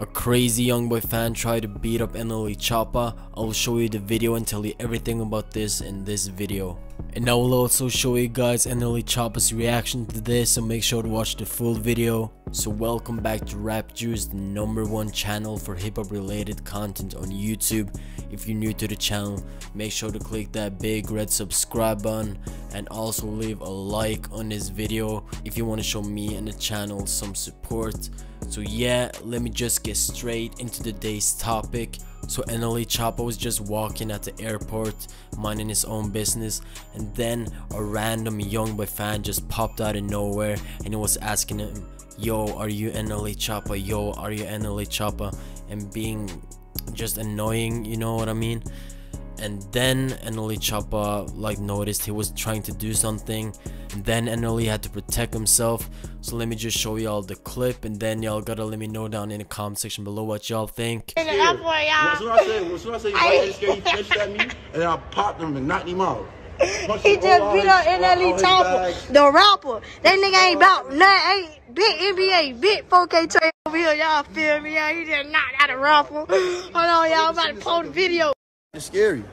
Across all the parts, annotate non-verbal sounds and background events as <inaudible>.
A crazy young boy fan tried to beat up NLE Choppa. I will show you the video and tell you everything about this in this video. And I will also show you guys NLE Choppa's reaction to this so make sure to watch the full video. So welcome back to Rap Juice, the number one channel for hip hop related content on YouTube. If you're new to the channel, make sure to click that big red subscribe button and also leave a like on this video if you want to show me and the channel some support. So yeah, let me just get straight into today's topic. So NLE Choppa was just walking at the airport, minding his own business, and then a random young boy fan just popped out of nowhere and he was asking him, Yo, are you NLE Choppa? Yo, are you NLE Choppa? And being just annoying, you know what I mean? And then NLE Choppa like noticed he was trying to do something and then NLE had to protect himself so let me just show y'all the clip and then y'all gotta let me know down in the comment section below what y'all think That's what y'all. As soon as I say, as soon I say, right scared, he flinched at me, and then I popped him and knocked him out. Punched He just beat up his- all- all NLE Choppa, the rapper. That nigga ain't about nothing. Ain't big NBA, big 4K trade over here. Y'all feel me? Yeah, he just knocked out a rapper. Hold on, y'all. I'm about to post the video. It's scary.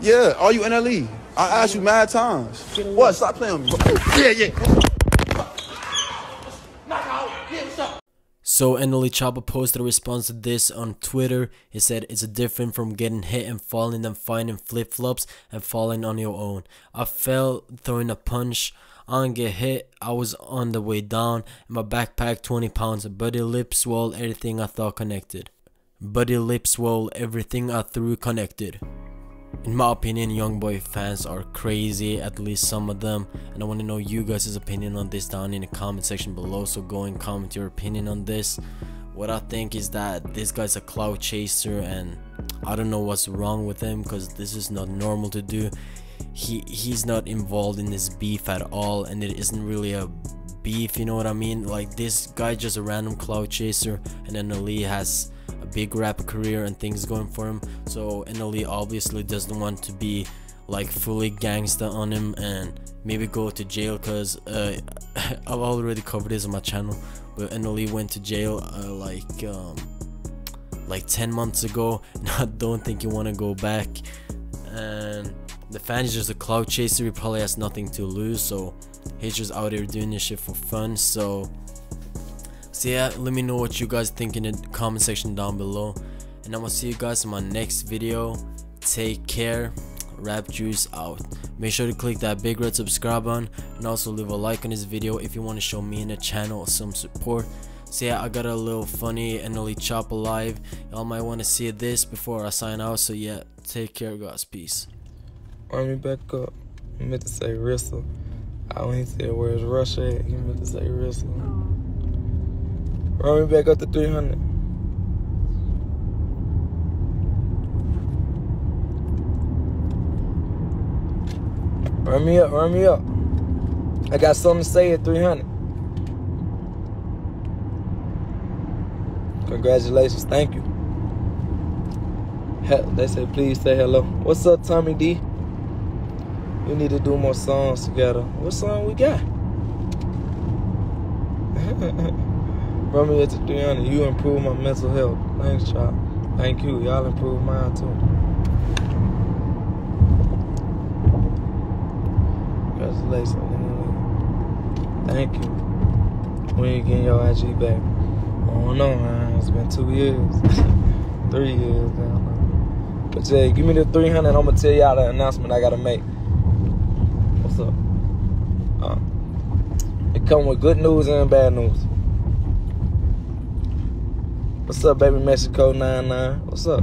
Yeah, are you NLE? I asked you mad times. What? Stop playing with me. Yeah, yeah. So NLE Choppa posted a response to this on Twitter. He said it's different from getting hit and falling than finding flip flops and falling on your own. I fell throwing a punch. I didn't get hit. I was on the way down. And my backpack 20 pounds. Buddy lip swelled everything I thought connected. Buddy lips, swelled everything are through connected. In my opinion, Young Boy fans are crazy, at least some of them, and I want to know you guys' opinion on this down in the comment section below. So go and comment your opinion on this. What I think is that this guy's a cloud chaser, and I don't know what's wrong with him because this is not normal to do. He he's not involved in this beef at all, and it isn't really a beef. You know what I mean? Like this guy just a random cloud chaser, and then NLE has a big rap career and things going for him. So NLE obviously doesn't want to be like fully gangsta on him and maybe go to jail because uh, <laughs> I've already covered this on my channel. But NLE went to jail uh, like um, like 10 months ago and <laughs> I don't think you want to go back. And the fan is just a cloud chaser. He probably has nothing to lose, so he's just out there doing this shit for fun. So so yeah, let me know what you guys think in the comment section down below. And I'm gonna see you guys in my next video. Take care. Rap Juice out. Make sure to click that big red subscribe button and also leave a like on this video if you want to show me and the channel some support. So yeah, I got a little funny NLE Choppa live Y'all might want to see this before I sign out. So yeah, take care guys. Peace. Me back up. He meant to say Rissa. I when he said where's Russia he meant to say Rissa. Run me back up to 300. Run me up, run me up. I got something to say at 300. Congratulations, thank you. He- They say please say hello. What's up, Tommy D? We need to do more songs together. What song we got? <laughs> Run me to 300. You improve my mental health. Thanks, child. Thank you. Y'all improve mine too. Congratulations. Thank you. When you getting your IG back? I don't know, man. It's been two years. <laughs> Three years now. But yeah, give me the 300. I'm going to tell y'all the announcement I got to make. What's up? Uh, it come with good news and bad news. What's up, baby Mexico 99? What's up?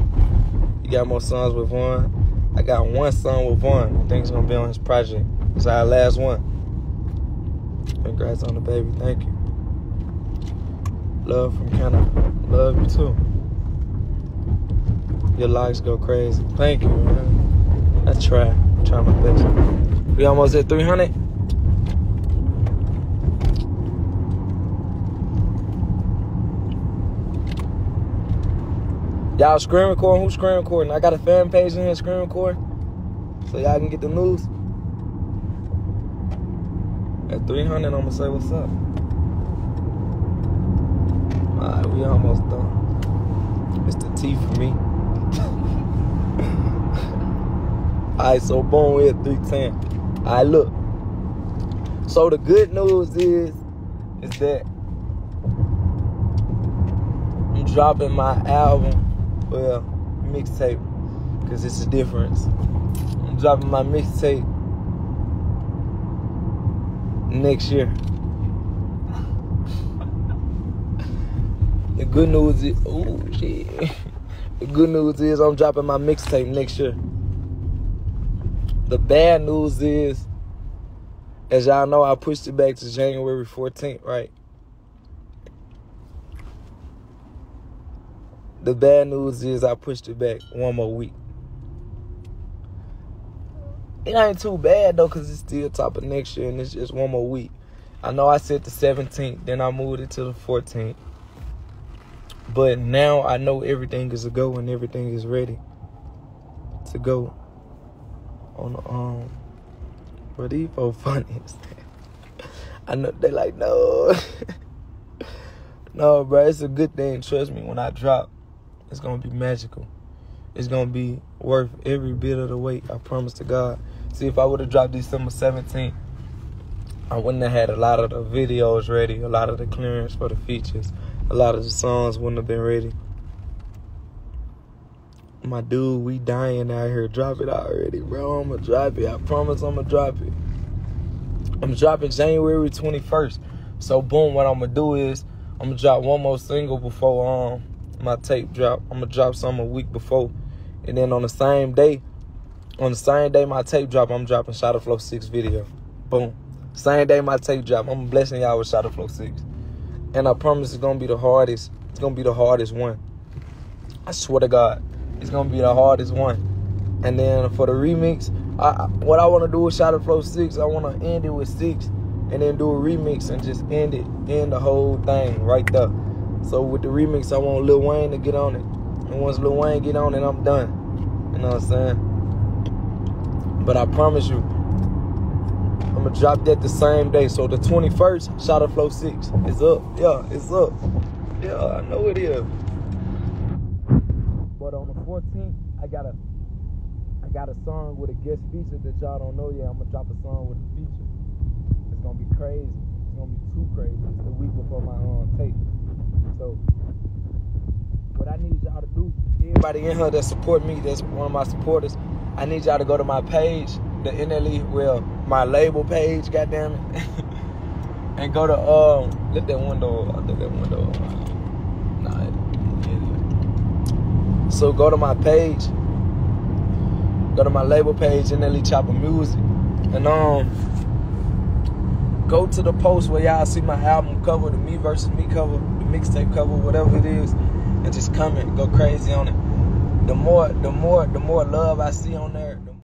You got more songs with Vaughn? I got one song with Vaughn. I think it's gonna be on his project. It's our last one. Congrats on the baby. Thank you. Love from Canada. Love you too. Your likes go crazy. Thank you, man. I try. I try my best. We almost at 300. Y'all screen recording? Who's screen recording? I got a fan page in here screen recording. So y'all can get the news. At 300, I'm gonna say what's up. Alright, we almost done. Mr. T for me. <laughs> Alright, so boom, we're at 310. Alright, look. So the good news is, is that I'm dropping my album, well, mixtape, because it's a difference. I'm dropping my mixtape next year. the good news is, oh shit. The good news is I'm dropping my mixtape next year. The bad news is, as y'all know, I pushed it back to January 14th, right? The bad news is I pushed it back one more week. It ain't too bad though, cause it's still top of next year and it's just one more week. I know I said the 17th, then I moved it to the 14th. But now I know everything is a go and everything is ready to go on the um but these folks <laughs> funny I know they like no <laughs> No bro, it's a good thing, trust me, when I drop, it's gonna be magical. It's gonna be worth every bit of the wait, I promise to God. See if I would have dropped December 17th, I wouldn't have had a lot of the videos ready, a lot of the clearance for the features, a lot of the songs wouldn't have been ready my dude, we dying out here. Drop it already, bro. I'ma drop it. I promise I'ma drop it. I'm dropping January 21st. So boom, what I'm gonna do is I'm gonna drop one more single before um my tape drop. I'm gonna drop some a week before. And then on the same day, on the same day my tape drop, I'm dropping Shotta Flow 6 video. Boom. Same day my tape drop, I'm blessing y'all with Shotta Flow 6. And I promise it's gonna be the hardest. It's gonna be the hardest one. I swear to God. It's gonna be the hardest one. And then for the remix, I, what I want to do with Shotta Flow six, I want to end it with six, and then do a remix and just end it, end the whole thing right there. So with the remix, I want Lil Wayne to get on it, and once Lil Wayne get on it, I'm done. You know what I'm saying? But I promise you, I'm gonna drop that the same day. So the 21st, Shotta Flow six is up. Yeah, it's up. Yeah, I know it is. But on the 14th, I got a I got a song with a guest feature that y'all don't know yet. I'm gonna drop a song with a feature. It's gonna be crazy. It's gonna be too crazy. It's the week before my own um, tape. So what I need y'all to do, everybody in here that support me, that's one of my supporters, I need y'all to go to my page, the NLE, well, my label page, goddamn it. <laughs> and go to um let that window I think that window nah so go to my page, go to my label page, NLE Choppa Music, and um, go to the post where y'all see my album cover, the me versus me cover, mixtape cover, whatever it is, and just comment, go crazy on it. The more, the more, the more love I see on there